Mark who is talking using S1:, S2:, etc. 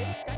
S1: Thank you.